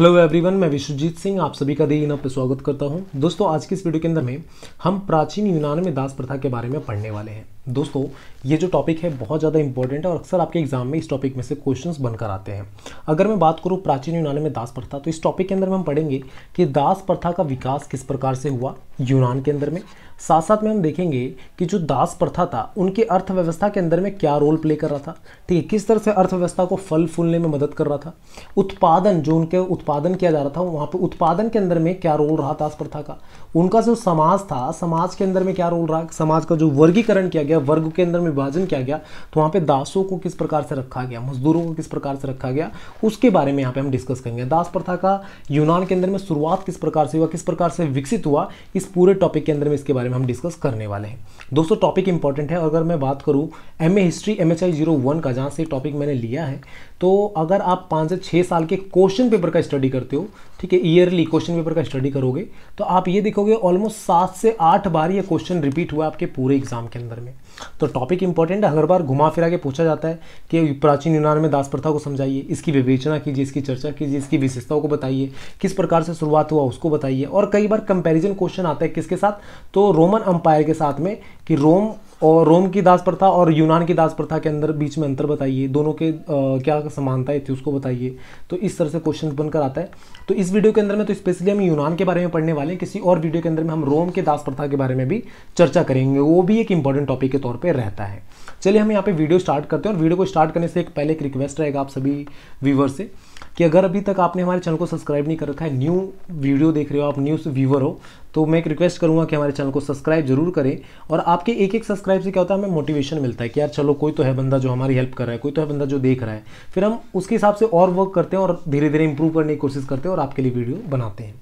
Hello everyone मैं विश्वजीत सिंह, आप सभी का दी पे स्वागत करता हूँ। दोस्तों, आज की इस वीडियो के अंदर में हम प्राचीन यूनान में दास प्रथा के बारे में पढ़ने वाले हैं। दोस्तों, ये जो टॉपिक है बहुत ज़्यादा इंपॉर्टेंट है और अक्सर आपके एग्ज़ाम में इस टॉपिक में से क्वेश्चंस बनकर आते हैं। अगर मैं बात करूँ प्राचीन यूनान में दास प्रथा तो इस टॉपिक के अंदर में हम पढ़ेंगे कि दास प्रथा का विकास किस प्रकार से हुआ यूनान के अंदर में। साथ साथ में हम देखेंगे कि जो दास प्रथा था, उनके अर्थव्यवस्था के अंदर में क्या रोल प्ले कर रहा था। ठीक है, किस तरह से अर्थव्यवस्था को फल फूलने में मदद कर रहा था। उत्पादन, जो उनके उत्पादन किया जा रहा था, वहाँ पर उत्पादन के अंदर में क्या रोल रहा दास प्रथा का। उनका जो समाज था, समाज के अंदर में क्या रोल रहा? समाज का जो वर्गीकरण किया गया, वर्ग के अंदर में विभाजन किया गया तो वहाँ पे दासों को किस प्रकार से रखा गया? मजदूरों को किस प्रकार से रखा गया? उसके बारे में यहाँ पे हम डिस्कस करेंगे। दास प्रथा का यूनान के अंदर में शुरुआत किस प्रकार से हुआ, किस प्रकार से विकसित हुआ, इस पूरे टॉपिक के अंदर में इसके बारे में हम डिस्कस करने वाले हैं। दोस्तों टॉपिक इंपॉर्टेंट है। अगर मैं बात करूँ एम हिस्ट्री एम एच का, जहाँ से टॉपिक मैंने लिया है तो अगर आप पाँच से छः साल के क्वेश्चन पेपर का स्टडी करते हो, ठीक है ईयरली क्वेश्चन पेपर का स्टडी करोगे तो आप ये देखोगे ऑलमोस्ट सात से आठ बार ये क्वेश्चन रिपीट हुआ आपके पूरे एग्ज़ाम के अंदर में। तो टॉपिक इंपॉर्टेंट है, हर बार घुमा फिरा के पूछा जाता है कि प्राचीन यूनान में दास प्रथा को समझाइए, इसकी विवेचना कीजिए, इसकी चर्चा कीजिए, इसकी विशेषताओं को बताइए, किस प्रकार से शुरुआत हुआ उसको बताइए, और कई बार कंपैरिजन क्वेश्चन आता है किसके साथ? तो रोमन अंपायर के साथ में कि रोम और रोम की दास प्रथा और यूनान की दास प्रथा के अंदर बीच में अंतर बताइए। दोनों के आ, क्या समानताएँ थी उसको बताइए। तो इस तरह से क्वेश्चन बनकर आता है। तो इस वीडियो के अंदर में तो स्पेशली हम यूनान के बारे में पढ़ने वाले हैं। किसी और वीडियो के अंदर में हम रोम के दास प्रथा के बारे में भी चर्चा करेंगे। वो भी एक इंपॉर्टेंट टॉपिक के तौर पर रहता है। चलिए हम यहाँ पे वीडियो स्टार्ट करते हैं और वीडियो को स्टार्ट करने से एक पहले एक रिक्वेस्ट रहेगा आप सभी व्यूवर से कि अगर अभी तक आपने हमारे चैनल को सब्सक्राइब नहीं कर रखा है न्यू वीडियो देख रहे हो आप न्यू व्यूवर हो तो मैं एक रिक्वेस्ट करूँगा कि हमारे चैनल को सब्सक्राइब ज़रूर करें और आपके एक एक सब्सक्राइब से क्या होता है, हमें मोटिवेशन मिलता है कि यार चलो कोई तो है बंदा जो हमारी हेल्प कर रहा है, कोई तो है बंदा जो देख रहा है। फिर हम उसके हिसाब से और वर्क करते हैं और धीरे धीरे इंप्रूव करने की कोशिश करते हैं और आपके लिए वीडियो बनाते हैं।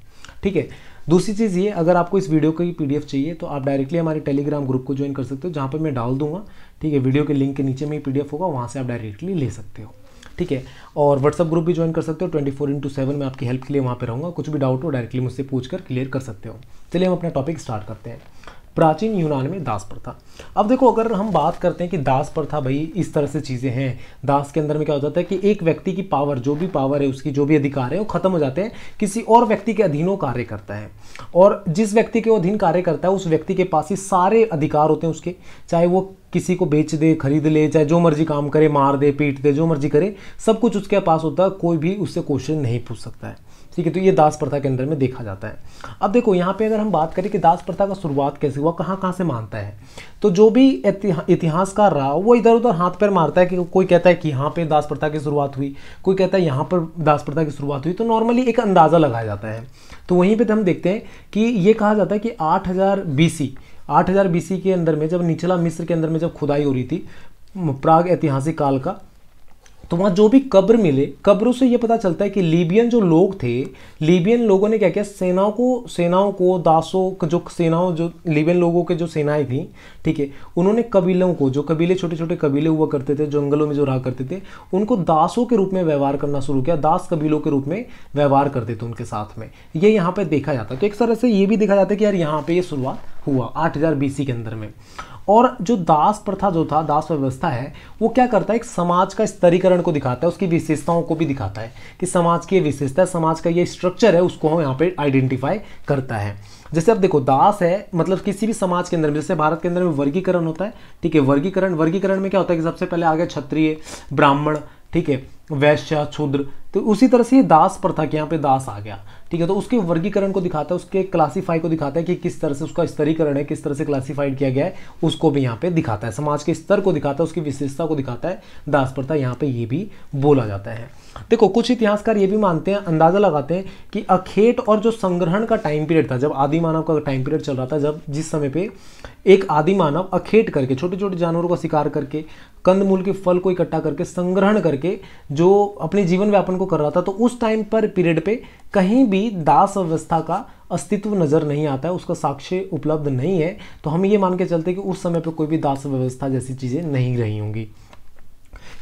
ठीक है? दूसरी चीज़ ये, अगर आपको इस वीडियो की पीडीएफ चाहिए तो आप डायरेक्टली हमारे टेलीग्राम ग्रुप को ज्वाइन कर सकते हो, जहाँ पर मैं डाल दूँगा। ठीक है, वीडियो के लिंक के नीचे में ही पीडीएफ होगा, वहाँ से आप डायरेक्टली ले सकते हो। ठीक है, और व्हाट्सअप ग्रुप भी ज्वाइन कर सकते हो ट्वेंटी फोर इंटू सेवन में आपकी हेल्प के लिए वहाँ पर रहूँगा, कुछ भी डाउट हो डायरेक्टली मुझसे पूछ कर क्लियर कर सकते हो। चलिए हम अपना टॉपिक स्टार्ट करते हैं। प्राचीन यूनान में दास प्रथा अब देखो, अगर हम बात करते हैं कि दास प्रथा भाई, इस तरह से चीज़ें हैं। दास के अंदर में क्या हो जाता है कि एक व्यक्ति की पावर जो भी पावर है, उसकी जो भी अधिकार है, वो खत्म हो जाते हैं। किसी और व्यक्ति के अधीन कार्य करता है। और जिस व्यक्ति के अधीन कार्य करता है, उस व्यक्ति के पास ही सारे अधिकार होते हैं उसके। चाहे वो किसी को बेच दे, खरीद ले, चाहे जो मर्ज़ी काम करे, मार दे, पीट दे, जो मर्ज़ी करे, सब कुछ उसके पास होता है। कोई भी उससे क्वेश्चन नहीं पूछ सकता है। ठीक है तो ये दास प्रथा के अंदर में देखा जाता है। अब देखो, यहाँ पे अगर हम बात करें कि दास प्रथा का शुरुआत कैसे हुआ, कहाँ कहाँ से मानता है तो जो भी इतिहासकार रहा, वो इधर उधर हाथ पैर मारता है कि कोई कहता है कि यहाँ पे दास प्रथा की शुरुआत हुई, कोई कहता है यहाँ पर दास प्रथा की शुरुआत हुई तो नॉर्मली एक अंदाज़ा लगाया जाता है। तो वहीं पर हम देखते हैं कि ये कहा जाता है कि आठ हज़ार आठ हज़ार बीसी के अंदर में जब निचला मिस्र के अंदर में जब खुदाई हो रही थी, प्राग ऐतिहासिक काल का तो वहाँ जो भी कब्र मिले, कब्रों से ये पता चलता है कि लीबियन जो लोग थे, लीबियन लोगों ने क्या किया? सेनाओं को सेनाओं को, दासों जो सेनाओं, जो लीबियन लोगों के जो सेनाएँ थी, ठीक है, उन्होंने कबीलों को, जो कबीले छोटे छोटे कबीले हुआ करते थे, जंगलों में जो रहा करते थे, उनको दासों के रूप में व्यवहार करना शुरू किया, दास कबीलों के रूप में व्यवहार करते थे उनके साथ में। ये यहाँ पर देखा जाता है। तो एक तरह से ये भी देखा जाता है कि यार यहाँ पर ये शुरुआत हुआ, आठ हज़ार के अंदर में। और जो दास प्रथा जो था, दास व्यवस्था है, वो क्या करता है? एक समाज का स्तरीकरण को दिखाता है, उसकी विशेषताओं को भी दिखाता है कि समाज की विशेषता, समाज का ये स्ट्रक्चर है, उसको हम यहाँ पे आइडेंटिफाई करता है। जैसे अब देखो, दास है मतलब किसी भी समाज के अंदर में, जैसे भारत के अंदर में वर्गीकरण होता है, ठीक है, वर्गीकरण वर्गीकरण में क्या होता है कि सबसे पहले आ गया क्षत्रिय, ब्राह्मण, ठीक है, वैश्य क्षुद्र तो उसी तरह से ये दास प्रथा के यहाँ पे दास आ गया। ठीक है तो उसके वर्गीकरण को दिखाता है, उसके क्लासीफाई को दिखाता है कि किस तरह से उसका स्तरीकरण है, किस तरह से क्लासीफाइड किया गया है, उसको भी यहाँ पे दिखाता है। समाज के स्तर को दिखाता है, उसकी विशेषता को दिखाता है दास प्रथा यहाँ पे ये भी बोला जाता है। देखो, कुछ इतिहासकार ये भी मानते हैं, अंदाज़ा लगाते हैं कि अखेट और जो संग्रहण का टाइम पीरियड था, जब आदि मानव का टाइम पीरियड चल रहा था, जब जिस समय पे एक आदि मानव अखेट करके छोटे छोटे जानवरों का शिकार करके, कंदमूल के फल को इकट्ठा करके, संग्रहण करके जो अपने जीवन व्यापन को कर रहा था तो उस टाइम पर पीरियड पे कहीं भी दास अवस्था का अस्तित्व नज़र नहीं आता है उसका साक्ष्य उपलब्ध नहीं है तो हम ये मान के चलते कि उस समय पर कोई भी दास व्यवस्था जैसी चीज़ें नहीं रही होंगी।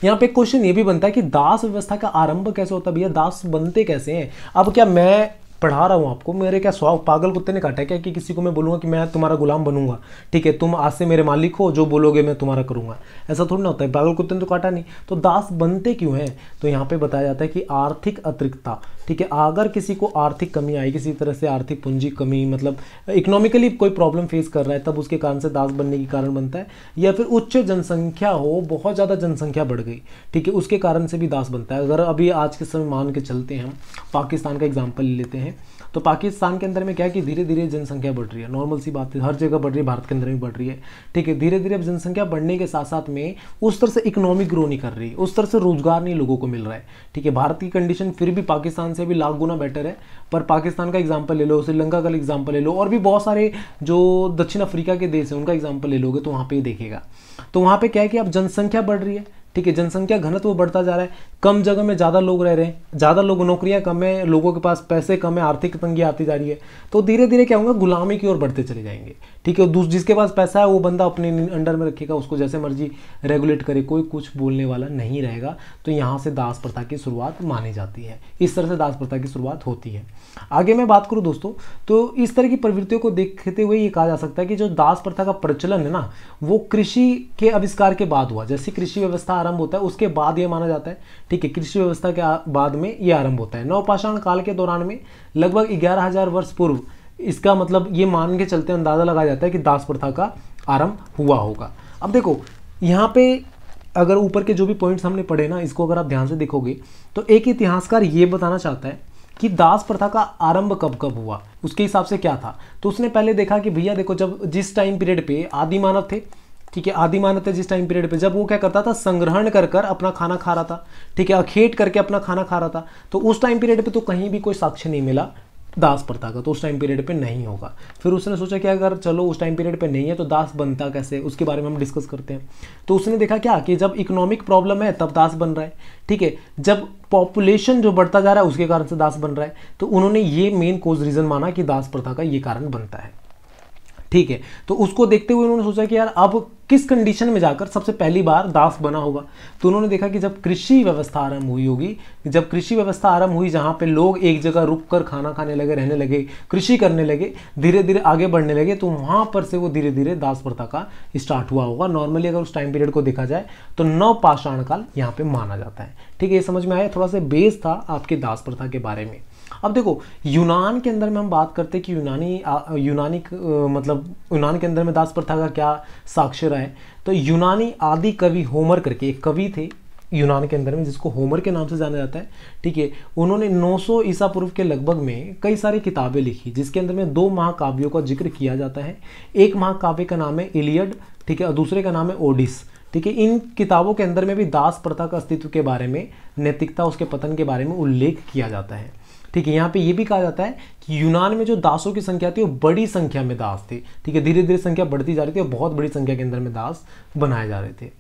यहाँ पे क्वेश्चन ये भी बनता है कि दास व्यवस्था का आरंभ कैसे होता है? भैया, दास बनते कैसे हैं? अब क्या मैं पढ़ा रहा हूँ आपको। मेरे क्या स्वाग पागल कुत्ते ने काटा क्या कि किसी को मैं बोलूँगा कि मैं तुम्हारा गुलाम बनूँगा? ठीक है, तुम आज से मेरे मालिक हो, जो बोलोगे मैं तुम्हारा करूँगा। ऐसा थोड़ी ना होता है। पागल कुत्ते ने तो काटा नहीं। तो दास बनते क्यों हैं? तो यहाँ पे बताया जाता है कि आर्थिक अतिरिक्तता। ठीक है, अगर किसी को आर्थिक कमी आई, किसी तरह से आर्थिक पूंजी कमी मतलब इकोनॉमिकली कोई प्रॉब्लम फेस कर रहा है, तब उसके कारण से दास बनने के कारण बनता है, या फिर उच्च जनसंख्या हो, बहुत ज़्यादा जनसंख्या बढ़ गई। ठीक है, उसके कारण से भी दास बनता है। अगर अभी आज के समय मान के चलते हैं हम, पाकिस्तान का एग्ज़ाम्पल लेते हैं। तो पाकिस्तान के अंदर में क्या है कि धीरे धीरे जनसंख्या बढ़ रही है। नॉर्मल सी बात है, हर जगह बढ़ रही है, भारत के अंदर भी बढ़ रही है। ठीक है धीरे धीरे अब जनसंख्या बढ़ने के साथ साथ में उस तरह से इकोनॉमिक ग्रो नहीं कर रही, उस तरह से रोज़गार नहीं लोगों को मिल रहा है। ठीक है, भारत की कंडीशन फिर भी पाकिस्तान से भी लाख गुना बेटर है, पर पाकिस्तान का एग्ज़ाम्पल ले लो, श्रीलंका का एग्ज़ाम्पल ले लो, और भी बहुत सारे जो दक्षिण अफ्रीका के देश है, उनका एग्ज़ाम्पल ले लोगे तो वहाँ पे देखेगा। तो वहाँ पर क्या है कि अब जनसंख्या बढ़ रही है। ठीक है, जनसंख्या घनत्व बढ़ता जा रहा है। कम जगह में ज़्यादा लोग रह रहे हैं, ज़्यादा लोग नौकरियाँ कम है, लोगों के पास पैसे कम है, आर्थिक तंगी आती जा रही है तो धीरे धीरे क्या होगा, गुलामी की ओर बढ़ते चले जाएँगे। ठीक है जिसके पास पैसा है, वो बंदा अपने अंडर में रखेगा, उसको जैसे मर्ज़ी रेगुलेट करे, कोई कुछ बोलने वाला नहीं रहेगा। तो यहाँ से दास प्रथा की शुरुआत मानी जाती है। इस तरह से दास प्रथा की शुरुआत होती है। आगे मैं बात करूँ दोस्तों तो इस तरह की प्रवृत्तियों को देखते हुए ये कहा जा सकता है कि जो दास प्रथा का प्रचलन है ना, वो कृषि के आविष्कार के बाद हुआ। जैसे कृषि व्यवस्था आरंभ होता है, उसके बाद ये माना जाता है। ठीक है कृषि व्यवस्था के बाद में ये आरंभ होता है। नवपाषाण काल के दौरान में लगभग ग्यारह हज़ार वर्ष पूर्व, इसका मतलब ये मान के चलते अंदाज़ा लगाया जाता है कि दास प्रथा का आरंभ हुआ होगा। अब देखो, यहाँ पे अगर ऊपर के जो भी पॉइंट्स हमने पढ़े ना, इसको अगर आप ध्यान से देखोगे तो एक इतिहासकार ये बताना चाहता है कि दास प्रथा का आरंभ कब कब हुआ, उसके हिसाब से क्या था। तो उसने पहले देखा कि भैया देखो, जब जिस टाइम पीरियड पे आदि मानव थे ठीक है, आदि मानव जिस टाइम पीरियड पे, जब वो क्या करता था, संग्रहण कर कर अपना खाना खा रहा था, ठीक है, अखेट करके अपना खाना खा रहा था तो उस टाइम पीरियड पे तो कहीं भी कोई साक्ष्य नहीं मिला दास प्रथा का तो उस टाइम पीरियड पे नहीं होगा। फिर उसने सोचा कि अगर चलो उस टाइम पीरियड पे नहीं है तो दास बनता कैसे? उसके बारे में हम डिस्कस करते हैं। तो उसने देखा क्या, कि जब इकोनॉमिक प्रॉब्लम है, तब दास बन रहा है, ठीक है। जब पॉपुलेशन जो बढ़ता जा रहा है, उसके कारण से दास बन रहा है तो उन्होंने ये मेन कोज रीजन माना कि दास प्रथा का ये कारण बनता है। ठीक है? तो उसको देखते हुए उन्होंने सोचा कि यार, अब किस कंडीशन में जाकर सबसे पहली बार दास बना होगा? तो उन्होंने देखा कि जब कृषि व्यवस्था आरंभ हुई होगी, जब कृषि व्यवस्था आरंभ हुई जहाँ पे लोग एक जगह रुक कर खाना खाने लगे, रहने लगे, कृषि करने लगे धीरे धीरे आगे बढ़ने लगे तो वहाँ पर से वो धीरे धीरे दास प्रथा का स्टार्ट हुआ होगा। नॉर्मली अगर उस टाइम पीरियड को देखा जाए तो नव पाषाण काल यहाँ पर माना जाता है। ठीक है, ये समझ में आया? थोड़ा सा बेस था आपके दास प्रथा के बारे में। अब देखो, यूनान के अंदर में हम बात करते हैं कि यूनानी यूनानी मतलब यूनान के अंदर में दास प्रथा का क्या साक्षर है? तो यूनानी आदि कवि होमर करके एक कवि थे यूनान के अंदर में, जिसको होमर के नाम से जाना जाता है, ठीक है? उन्होंने 900 ईसा पूर्व के लगभग में कई सारी किताबें लिखी, जिसके अंदर में दो महाकाव्यों का ज़िक्र किया जाता है। एक महाकाव्य का नाम है इलियड, ठीक है? और दूसरे का नाम है ओडिस, ठीक है? इन किताबों के अंदर में भी दास प्रथा का अस्तित्व के बारे में, नैतिकता, उसके पतन के बारे में उल्लेख किया जाता है। ठीक है, यहाँ पे ये भी कहा जाता है कि यूनान में जो दासों की संख्या थी, वो बड़ी संख्या में दास थे। ठीक है धीरे धीरे संख्या बढ़ती जा रही थी और बहुत बड़ी संख्या के अंदर में दास बनाए जा रहे थे।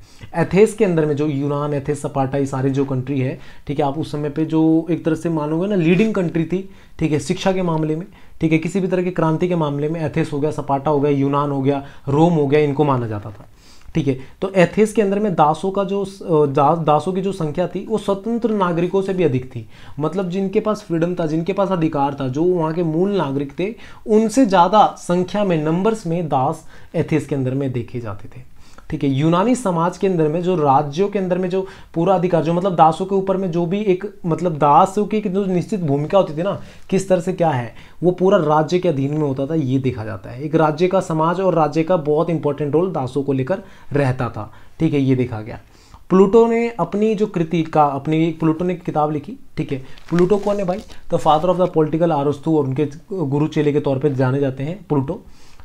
एथेस के अंदर में जो यूनान, एथेस, सपाटा, ये सारी जो कंट्री है, ठीक है, आप उस समय पे जो एक तरह से मानोगे ना लीडिंग कंट्री थी, ठीक है, शिक्षा के मामले में, ठीक है, किसी भी तरह की क्रांति के मामले में एथेस हो गया, सपाटा हो गया, यूनान हो गया, रोम हो गया, इनको माना जाता था। ठीक है? तो एथेस के अंदर में दासों का जो दा, दासों की जो संख्या थी वो स्वतंत्र नागरिकों से भी अधिक थी। मतलब जिनके पास फ्रीडम था जिनके पास अधिकार था जो वहाँ के मूल नागरिक थे उनसे ज़्यादा संख्या में नंबर्स में दास एथेस के अंदर में देखे जाते थे। ठीक है, यूनानी समाज के अंदर में, जो राज्यों के अंदर में जो पूरा अधिकार, जो मतलब दासों के ऊपर में जो भी एक मतलब दासों की जो निश्चित भूमिका होती थी ना, किस तरह से क्या है, वो पूरा राज्य के अधीन में होता था, ये देखा जाता है। एक राज्य का समाज और राज्य का बहुत इंपॉर्टेंट रोल दासों को लेकर रहता था। ठीक है, ये देखा गया। प्लूटो ने अपनी जो कृति का, अपनी प्लूटो ने किताब लिखी, ठीक है। प्लूटो कौन है भाई? तो फादर ऑफ़ द पॉलिटिकल आरस्तु और उनके गुरु चेले के तौर पे जाने जाते हैं प्लूटो।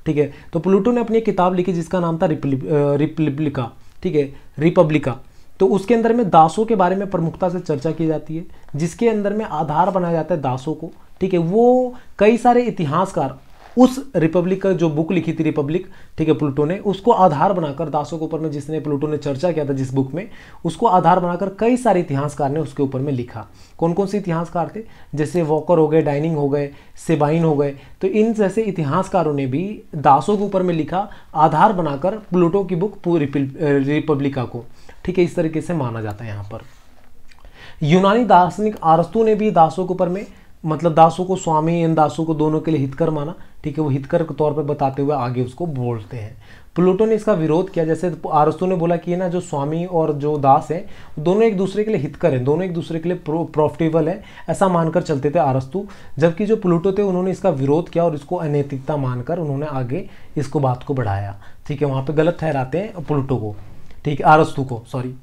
ठीक है? तो प्लूटो ने अपनी एक किताब लिखी जिसका नाम था रिपब्लिका, ठीक है? रिपब्लिका। तो उसके अंदर में दासों के बारे में प्रमुखता से चर्चा की जाती है, जिसके अंदर में आधार बनाया जाता है दासों को, ठीक है? वो कई सारे इतिहासकार उस रिपब्लिक का जो बुक लिखी थी रिपब्लिक, ठीक है, प्लूटो ने, उसको आधार बनाकर दासों के ऊपर में जिसने प्लूटो ने चर्चा किया था जिस बुक में, उसको आधार बनाकर कई सारे इतिहासकार ने उसके ऊपर में लिखा। कौन कौन से इतिहासकार थे? जैसे वॉकर हो गए, डाइनिंग हो गए, सेबाइन हो गए तो इन जैसे इतिहासकारों ने भी दासों के ऊपर में लिखा, आधार बनाकर प्लूटो की बुक रिपब्लिका को, ठीक है, इस तरीके से माना जाता है यहाँ पर। यूनानी दार्शनिक आरस्तु ने भी दासों के ऊपर में मतलब दासों को स्वामी, इन दासों को दोनों के लिए हितकर माना, ठीक है, वो हितकर के तौर पर बताते हुए आगे उसको बोलते हैं। प्लूटो ने इसका विरोध किया, जैसे आरस्तु ने बोला कि ना जो स्वामी और जो दास है, दोनों एक दूसरे के लिए हितकर हैं, दोनों एक दूसरे के लिए प्रॉफिटेबल है, ऐसा मानकर चलते थे आरस्तु। जबकि जो प्लूटो थे, उन्होंने इसका विरोध किया और इसको अनैतिकता मानकर उन्होंने आगे इसको बात को बढ़ाया। ठीक है, वहाँ पर गलत ठहराते हैं प्लूटो को। ठीक है, आरस्तु को सॉरी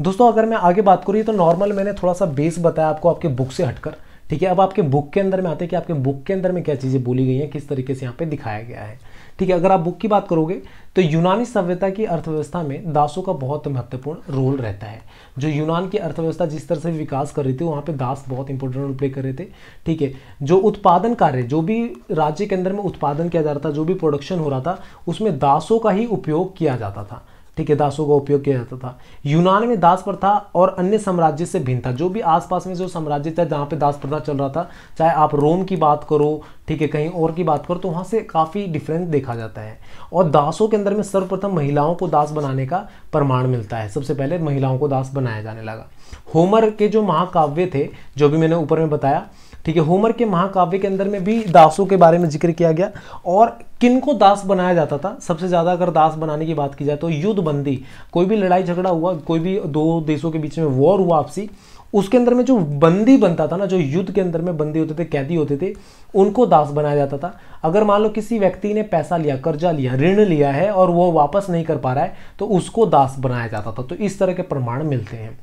दोस्तों, अगर मैं आगे बात करूँ तो नॉर्मल मैंने थोड़ा सा बेस बताया आपको आपके बुक से हटकर। ठीक है, अब आपके बुक के अंदर में आते हैं कि आपके बुक के अंदर में क्या चीज़ें बोली गई हैं, किस तरीके से यहाँ पे दिखाया गया है। ठीक है, अगर आप बुक की बात करोगे तो यूनानी सभ्यता की अर्थव्यवस्था में दासों का बहुत महत्वपूर्ण रोल रहता है। जो यूनान की अर्थव्यवस्था जिस तरह से विकास कर रही थी, वहाँ पे दास बहुत इंपॉर्टेंट रोल प्ले कर रहे थे। ठीक है, जो उत्पादन कार्य, जो भी राज्य के अंदर में उत्पादन किया जा रहा था, जो भी प्रोडक्शन हो रहा था, उसमें दासों का ही उपयोग किया जाता था। ठीक है दासों का उपयोग किया जाता था। यूनान में दास प्रथा और अन्य साम्राज्य से भिन्न था। जो भी आसपास में जो साम्राज्य था जहाँ पे दास प्रथा चल रहा था, चाहे आप रोम की बात करो, ठीक है, कहीं और की बात करो तो वहाँ से काफ़ी डिफरेंस देखा जाता है। और दासों के अंदर में सर्वप्रथम महिलाओं को दास बनाने का प्रमाण मिलता है। सबसे पहले महिलाओं को दास बनाया जाने लगा। होमर के जो महाकाव्य थे, जो भी मैंने ऊपर में बताया ठीक है, होमर के महाकाव्य के अंदर में भी दासों के बारे में ज़िक्र किया गया। और किन को दास बनाया जाता था? सबसे ज़्यादा अगर दास बनाने की बात की जाए तो युद्ध बंदी कोई भी लड़ाई झगड़ा हुआ, कोई भी दो देशों के बीच में वॉर हुआ आपसी, उसके अंदर में जो बंदी बनता था ना, जो युद्ध के अंदर में बंदी होते थे, कैदी होते थे, उनको दास बनाया जाता था। अगर मान लो किसी व्यक्ति ने पैसा लिया, कर्जा लिया, ऋण लिया है और वो वापस नहीं कर पा रहा है तो उसको दास बनाया जाता था। तो इस तरह के प्रमाण मिलते हैं।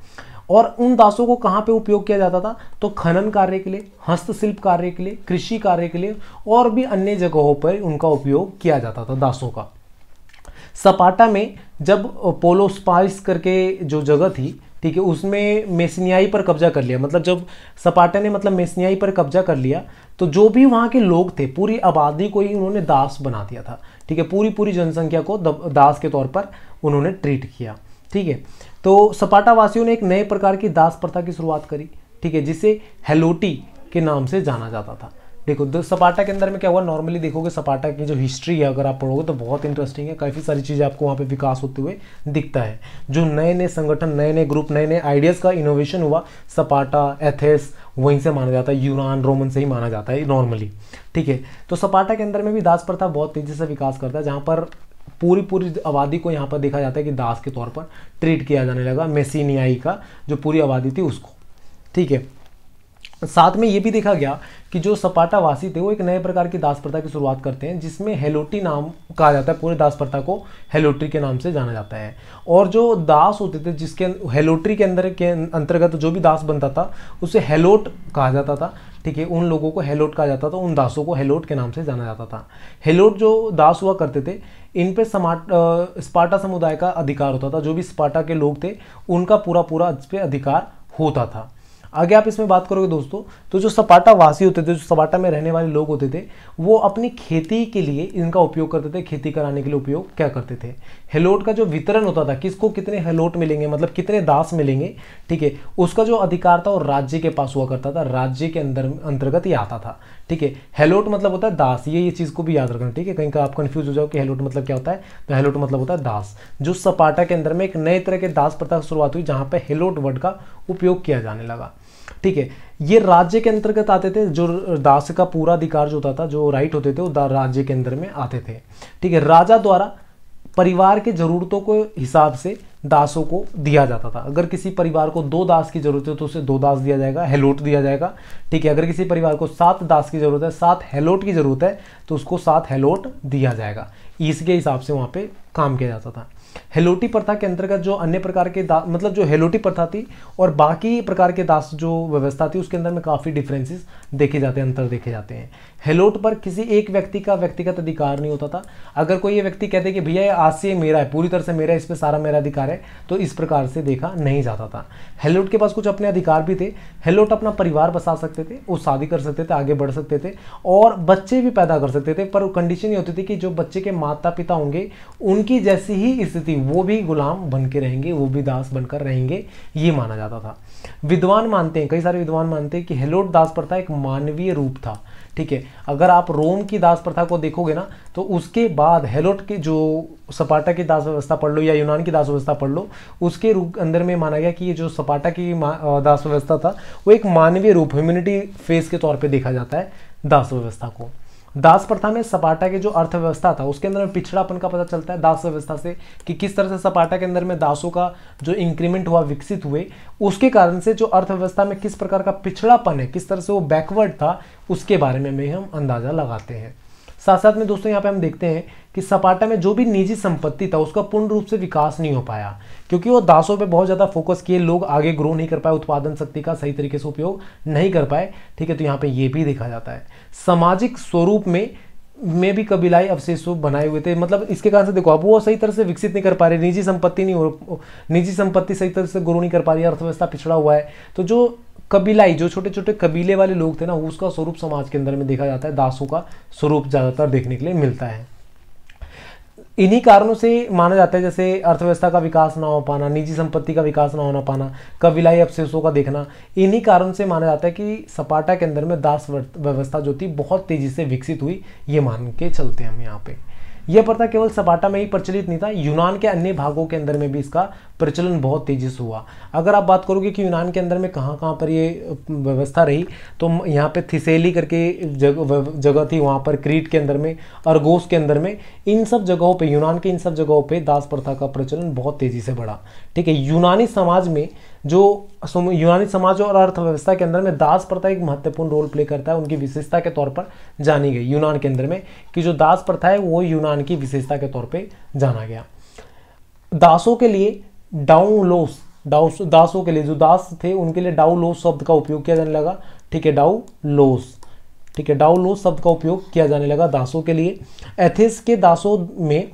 और उन दासों को कहाँ पे उपयोग किया जाता था? तो खनन कार्य के लिए, हस्तशिल्प कार्य के लिए, कृषि कार्य के लिए और भी अन्य जगहों पर उनका उपयोग किया जाता था दासों का। सपाटा में जब पोलोस्पाइस करके जो जगह थी, ठीक है, उसमें मेसनियाई पर कब्जा कर लिया। मतलब जब सपाटा ने मतलब मेसनियाई पर कब्जा कर लिया तो जो भी वहाँ के लोग थे, पूरी आबादी को ही उन्होंने दास बना दिया था। ठीक है पूरी पूरी जनसंख्या को दास के तौर पर उन्होंने ट्रीट किया। ठीक है तो सपाटा वासियों ने एक नए प्रकार की दास प्रथा की शुरुआत करी, ठीक है, जिसे हेलोटी के नाम से जाना जाता था। देखो सपाटा के अंदर में क्या हुआ? नॉर्मली देखोगे सपाटा की जो हिस्ट्री है, अगर आप पढ़ोगे तो बहुत इंटरेस्टिंग है। काफ़ी सारी चीज़ें आपको वहाँ पे विकास होते हुए दिखता है। जो नए नए संगठन नए नए ग्रुप नए नए आइडियाज़ का इनोवेशन हुआ, सपाटा एथेस वहीं से माना जाता है। यूनान, रोमन से ही माना जाता है नॉर्मली ठीक है। तो सपाटा के अंदर में भी दास प्रथा बहुत तेज़ी से विकास करता है, जहाँ पर पूरी पूरी आबादी को यहाँ पर देखा जाता है कि दास के तौर पर ट्रीट किया जाने लगा, मेसिनियाई का, जो पूरी आबादी थी उसको। ठीक है? साथ में ये भी देखा गया कि जो सपाटा वासी थे, वो एक नए प्रकार की दास प्रथा की शुरुआत करते हैं, जिसमें हेलोटी नाम कहा जाता है, पूरे दास प्रथा को हेलोट्री के नाम से जाना जाता है। और जो दास होते थे, जिसके हेलोट्री के अंदर के अंतर्गत जो भी दास बनता था, उसे हेलोट कहा जाता था। ठीक है, उन लोगों को हेलोट कहा जाता था, उन दासों को हेलोट के नाम से जाना जाता था। हेलोट जो दास हुआ करते थे, इन पे समाट स्पाटा समुदाय का अधिकार होता था। जो भी स्पाटा के लोग थे, उनका पूरा पूरा इस पर अधिकार होता था। आगे आप इसमें बात करोगे दोस्तों तो जो सपाटा वासी होते थे, जो सपाटा में रहने वाले लोग होते थे, वो अपनी खेती के लिए इनका उपयोग करते थे, खेती कराने के लिए उपयोग क्या करते थे? हेलोट का जो वितरण होता था, किसको कितने हेलोट मिलेंगे मतलब कितने दास मिलेंगे, ठीक है, उसका जो अधिकार था वो राज्य के पास हुआ करता था, राज्य के अंदर, अंतर्गत ही आता था। ठीक है? हेलोट मतलब होता है दास। ये ये चीज़ को भी याद रखना, ठीक है? कहीं का आप कंफ्यूज हो जाओ कि हेलोट मतलब क्या होता है? तो हेलोट मतलब होता है दास। जो सपाटा के अंदर में एक नए तरह के दास प्रथा की शुरुआत हुई, जहाँ पर हेलोट वर्ड का उपयोग किया जाने लगा। ठीक है? ये राज्य के अंतर्गत आते थे, जो दास का पूरा अधिकार जो होता था, जो राइट होते थे, वो राज्य के अंदर में आते थे। ठीक है? राजा द्वारा परिवार के जरूरतों के हिसाब से दासों को दिया जाता था। अगर किसी परिवार को दो दास की ज़रूरत है तो उसे दो दास दिया जाएगा, हेलोट दिया जाएगा। ठीक है, अगर किसी परिवार को सात दास की ज़रूरत है, सात हेलोट की ज़रूरत है तो उसको सात हेलोट दिया जाएगा। इसके हिसाब से वहाँ पे काम किया जाता था। हेलोटी प्रथा के अंतर्गत जो अन्य प्रकार के मतलब जो हेलोटी प्रथा थी और बाकी प्रकार के दास जो व्यवस्था थी, उसके अंदर में काफ़ी डिफरेंसेस देखे जाते हैं, अंतर देखे जाते हैं। हेलोट पर किसी एक व्यक्ति का व्यक्तिगत अधिकार नहीं होता था। अगर कोई ये व्यक्ति कहते कि, भैया आज से मेरा है, पूरी तरह से मेरा इस पर सारा मेरा अधिकार है तो इस प्रकार से देखा नहीं जाता था। हेलोट के पास कुछ अपने अधिकार भी थे। हेलोट अपना परिवार बसा सकते थे, वो शादी कर सकते थे, आगे बढ़ सकते थे और बच्चे भी पैदा कर सकते थे, पर कंडीशन ये होती थी कि जो बच्चे के माता पिता होंगे, उनकी जैसी ही स्थिति वो भी गुलाम बन के रहेंगे, वो भी दास बनकर रहेंगे, ये माना जाता था। विद्वान मानते हैं, कई सारे विद्वान मानते हैं कि हेलोट दास प्रथा एक मानवीय रूप था, ठीक है? अगर आप रोम की दास प्रथा को देखोगे ना तो उसके बाद हेलोट के जो सपाटा की दास व्यवस्था पढ़ लो या यूनान की दास व्यवस्था पढ़ लो, उसके रूप, अंदर में माना गया कि ये जो सपाटा की दास व्यवस्था था, वो एक मानवीय रूप, ह्यूमिनिटी फेस के तौर पर देखा जाता है दास व्यवस्था को। दास प्रथा में सपाटा की जो अर्थव्यवस्था था, उसके अंदर में पिछड़ापन का पता चलता है दास व्यवस्था से कि किस तरह से सपाटा के अंदर में दासों का जो इंक्रीमेंट हुआ, विकसित हुए, उसके कारण से जो अर्थव्यवस्था में किस प्रकार का पिछड़ापन है, किस तरह से वो बैकवर्ड था, उसके बारे में हम अंदाज़ा लगाते हैं। साथ साथ में दोस्तों, यहाँ पे हम देखते हैं कि सपाटा में जो भी निजी संपत्ति था, उसका पूर्ण रूप से विकास नहीं हो पाया। क्योंकि वो दासों पे बहुत ज़्यादा फोकस किए, लोग आगे ग्रो नहीं कर पाए, उत्पादन शक्ति का सही तरीके से उपयोग नहीं कर पाए। ठीक है तो यहाँ पे ये भी देखा जाता है। सामाजिक स्वरूप में में भी कबीलाई अवशेष बनाए हुए थे। मतलब इसके कारण से देखो, अब वो सही तरह से विकसित नहीं कर पा रहे, निजी संपत्ति नहीं हो, निजी संपत्ति सही तरह से ग्रो नहीं कर पा रही अर्थव्यवस्था पिछड़ा हुआ है। तो जो कबीलाई, जो छोटे छोटे कबीले वाले लोग थे ना, उसका स्वरूप समाज के अंदर में देखा जाता है, दासों का स्वरूप ज़्यादातर देखने के लिए मिलता है। इन्हीं कारणों से माना जाता है, जैसे अर्थव्यवस्था का विकास ना हो पाना, निजी संपत्ति का विकास ना होना पाना, कबीलाई अवशेषों का देखना, इन्हीं कारण से माना जाता है कि सपाटा के अंदर में दास व्यवस्था जो थी, बहुत तेज़ी से विकसित हुई, ये मान के चलते हम यहाँ पे। यह प्रथा केवल सपाटा में ही प्रचलित नहीं था, यूनान के अन्य भागों के अंदर में भी इसका प्रचलन बहुत तेज़ी से हुआ। अगर आप बात करोगे कि यूनान के अंदर में कहाँ कहाँ पर ये व्यवस्था रही तो यहाँ पे थिसेली करके जगह जगह थी, वहाँ पर क्रीट के अंदर में, अर्गोस के अंदर में, इन सब जगहों पे, यूनान के इन सब जगहों पे दास प्रथा का प्रचलन बहुत तेज़ी से बढ़ा। ठीक है, यूनानी समाज में जो यूनानी समाज और अर्थव्यवस्था के अंदर में दास प्रथा एक महत्वपूर्ण रोल प्ले करता है, उनकी विशेषता के तौर पर जानी गई, यूनान के अंदर में कि जो दास प्रथा है, वो यूनान की विशेषता के तौर पर जाना गया। दासों के लिए डाउलोस डाउस, दासों के लिए जो दास थे, उनके लिए डाउलोस शब्द का उपयोग किया जाने लगा, ठीक है डाउलोस ठीक है डाउलोस शब्द का उपयोग किया जाने लगा दासों के लिए। एथेस के दासों में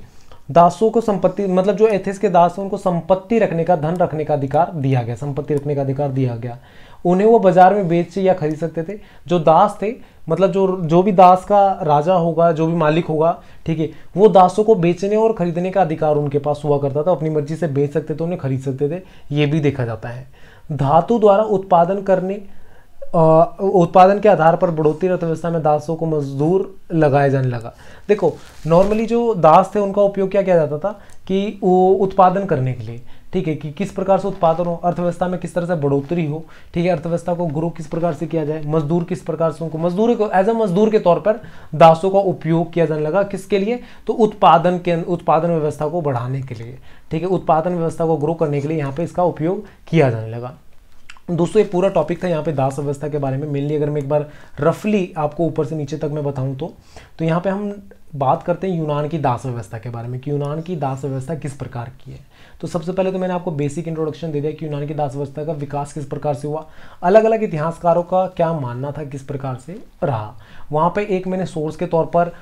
दासों को संपत्ति मतलब जो एथिस के दास उनको संपत्ति रखने का, धन रखने का अधिकार दिया गया, संपत्ति रखने का अधिकार दिया गया। उन्हें वो बाज़ार में बेच या खरीद सकते थे। जो दास थे मतलब जो जो भी दास का राजा होगा, जो भी मालिक होगा, ठीक है, वो दासों को बेचने और खरीदने का अधिकार उनके पास हुआ करता था। अपनी मर्ज़ी से बेच सकते थे, उन्हें खरीद सकते थे, ये भी देखा जाता है। धातु द्वारा उत्पादन करने उत्पादन के आधार पर बढ़ोतरी अर्थव्यवस्था में दासों को मजदूर लगाया जाने लगा। देखो नॉर्मली जो दास थे, उनका उपयोग क्या किया जाता था कि वो उत्पादन करने के लिए, ठीक है, कि किस प्रकार से उत्पादन हो, अर्थव्यवस्था में किस तरह से बढ़ोतरी हो, ठीक है, अर्थव्यवस्था को ग्रो किस प्रकार से किया जाए, मजदूर किस प्रकार से उनको, मजदूर को एज अ मजदूर के तौर पर दासों का उपयोग किया जाने लगा किसके लिए? तो उत्पादन के, उत्पादन व्यवस्था को बढ़ाने के लिए, ठीक है, उत्पादन व्यवस्था को ग्रो करने के लिए यहाँ पर इसका उपयोग किया जाने लगा। दोस्तों, ये पूरा टॉपिक था यहाँ पे दास व्यवस्था के बारे में। मेनली अगर मैं एक बार रफली आपको ऊपर से नीचे तक मैं बताऊँ तो तो यहाँ पे हम बात करते हैं यूनान की दास व्यवस्था के बारे में कि यूनान की दास व्यवस्था किस प्रकार की है। तो सबसे पहले तो मैंने आपको बेसिक इंट्रोडक्शन दे दिया कि यूनान की दास व्यवस्था का विकास किस प्रकार से हुआ। अलग अलग इतिहासकारों का क्या मानना था, किस प्रकार से रहा। वहाँ पे एक मैंने सोर्स के तौर पर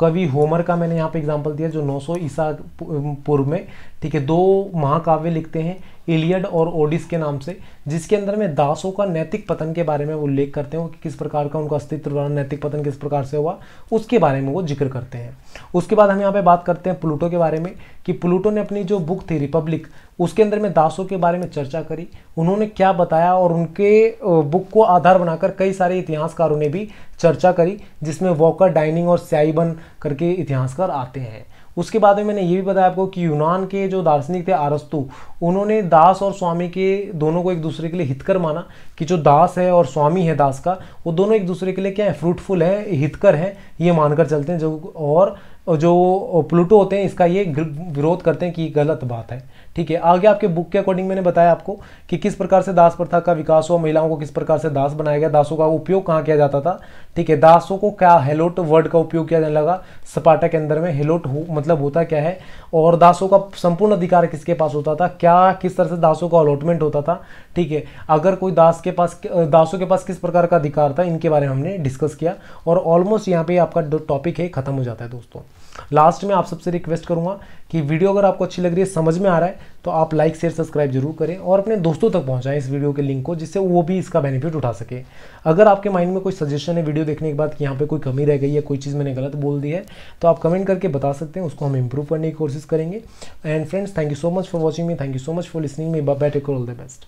कवि होमर का मैंने यहाँ पे एग्जांपल दिया, जो 900 ईसा पूर्व में, ठीक है, दो महाकाव्य लिखते हैं। इलियड और ओडिस के नाम से, जिसके अंदर में दासों का नैतिक पतन के बारे में उल्लेख करते हैं कि किस प्रकार का उनका अस्तित्व रहा, नैतिक पतन किस प्रकार से हुआ, उसके बारे में वो ज़िक्र करते हैं। उसके बाद हम यहाँ पे बात करते हैं प्लूटो के बारे में, कि प्लूटो ने अपनी जो बुक थी, रिपब्लिक, उसके अंदर में दासों के बारे में चर्चा करी। उन्होंने क्या बताया और उनके बुक को आधार बनाकर कई सारे इतिहासकारों ने भी चर्चा करी, जिसमें वॉकर डाइनिंग और स्याईबन करके इतिहासकार आते हैं। उसके बाद में मैंने ये भी बताया आपको कि यूनान के जो दार्शनिक थे आरस्तु, उन्होंने दास और स्वामी के दोनों को एक दूसरे के लिए हितकर माना कि जो दास है और स्वामी है दास का, वो दोनों एक दूसरे के लिए क्या है फ्रूटफुल है, हितकर है, ये मानकर चलते हैं। जो और जो प्लूटो होते हैं, इसका ये विरोध करते हैं कि गलत बात है। ठीक है, आगे आपके बुक के अकॉर्डिंग मैंने बताया आपको कि किस प्रकार से दास प्रथा का विकास हुआ, महिलाओं को किस प्रकार से दास बनाया गया, दासों का उपयोग कहाँ किया जाता था, ठीक है, दासों को क्या हेलोट वर्ड का उपयोग किया जाने लगा, सपाटा के अंदर में हेलोट हो मतलब होता क्या है, और दासों का संपूर्ण अधिकार किसके पास होता था, क्या, किस तरह से दासों का अलॉटमेंट होता था, ठीक है, अगर कोई दास के पास, दासों के पास किस प्रकार का अधिकार था, इनके बारे में हमने डिस्कस किया, और ऑलमोस्ट यहाँ पे आपका टॉपिक है, खत्म हो जाता है दोस्तों। लास्ट में आप सबसे रिक्वेस्ट करूँगा कि वीडियो अगर आपको अच्छी लग रही है, समझ में आ रहा है तो आप लाइक शेयर सब्सक्राइब ज़रूर करें और अपने दोस्तों तक पहुंचाएँ इस वीडियो के लिंक को, जिससे वो भी इसका बेनिफिट उठा सके। अगर आपके माइंड में कोई सजेशन है वीडियो देखने के बाद कि यहाँ पे कोई कमी रह गई है, कोई चीज़ मैंने गलत बोल दी है तो आप कमेंट करके बता सकते हैं, उसको हम इंप्रूव करने की कोशिश करेंगे। And friends thank you so much for watching me thank you so much for listening me bye take all the best